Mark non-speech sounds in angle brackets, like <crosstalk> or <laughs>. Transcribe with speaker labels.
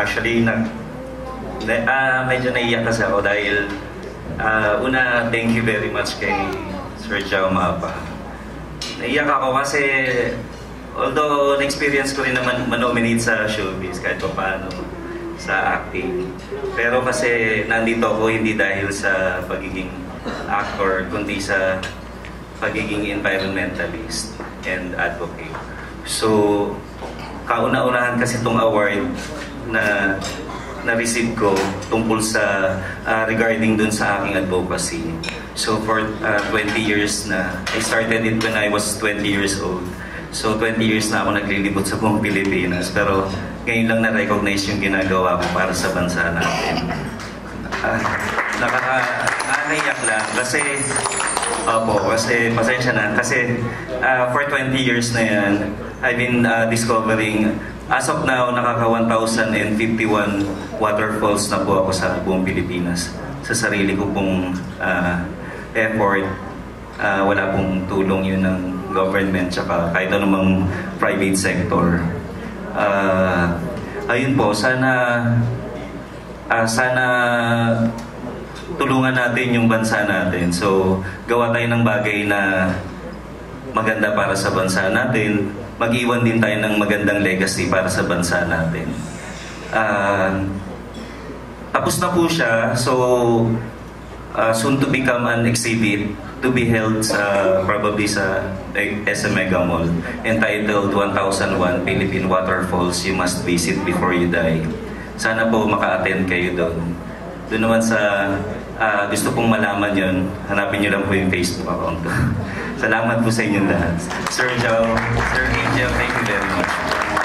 Speaker 1: actually, nag, na, ah, medyo naiyak kasi ako dahil ah, una, thank you very much kay Sir Jao Mapa. Naiyak ako kasi although na-experience ko rin naman manominate sa showbiz kahit pa paano sa acting. Pero kasi nandito ako hindi dahil sa pagiging actor, kundi sa pagiging environmentalist and advocate. So, kauna-unahan kasi itong award na na-receive ko tungkol sa ah, regarding dun sa aking advocacy. So for ah, 20 years na, I started it when I was 20 years old. So 20 years na ako naglilibot sa buong Pilipinas. Pero ngayon lang na-recognize yung ginagawa ko para sa bansa natin. Ah, nakaka nakakaiyak lang kasi Opo, kasi pasensya na. Kasi ah, for 20 years na yan, I've been ah, discovering, as of now, nakaka 1,051 waterfalls na po ako sa buong Pilipinas. Sa sarili ko pong ah, effort, ah, wala pong tulong yun ng government tsaka kahit anumang private sector. Ah, ayun po, sana ah, sana tulungan natin yung bansa natin. So, gawa tayo ng bagay na maganda para sa bansa natin. Mag-iwan din tayo ng magandang legacy para sa bansa natin. Ah, tapos na po siya. So, ah, soon to become an exhibit to be held sa probably sa SM Mega Mall entitled 1001 Philippine Waterfalls You Must Visit Before You Die. Sana po maka-attend kayo doon. Doon naman sa ah, gusto pong malaman yon, hanapin niyo lang po yung Facebook account ko. <laughs> Salamat po sa inyong lahat. Sir Joe, Sir Angel, thank you very much.